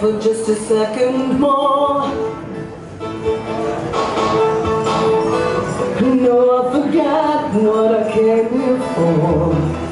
for just a second more. No, I forgot what I came here for.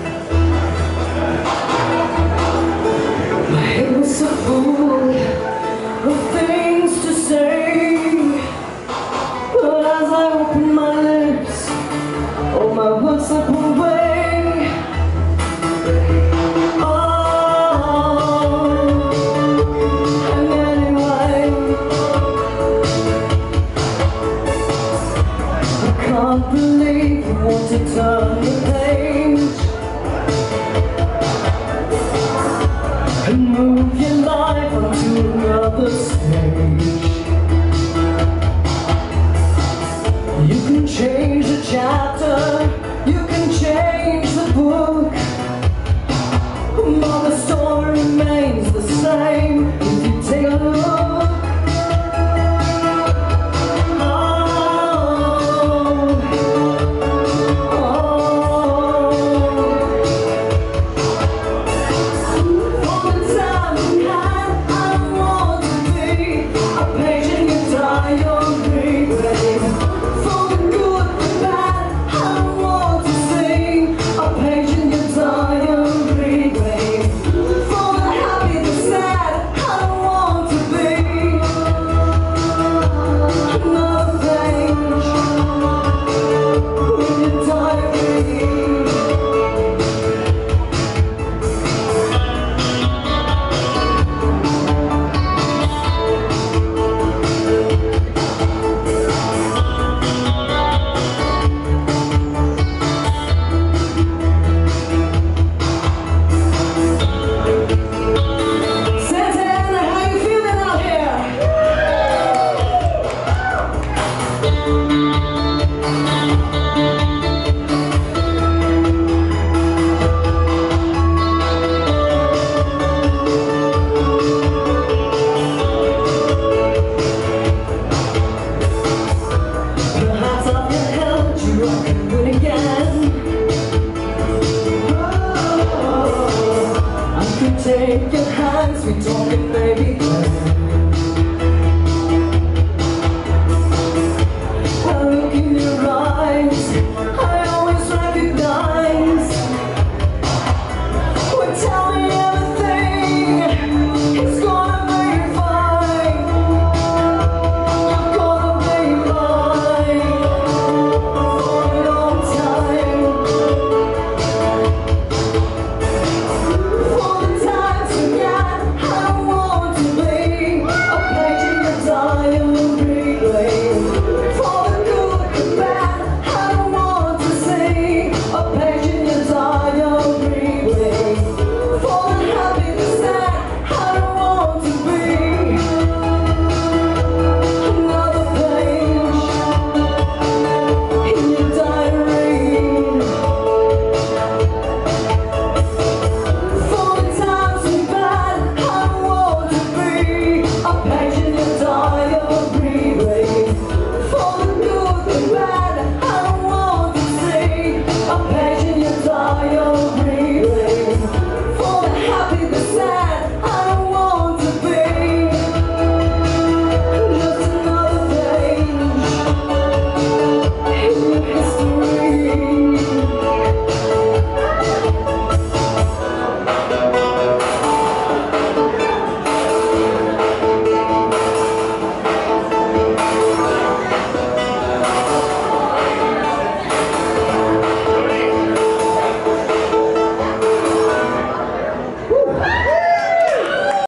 shaking hands, we talking baby.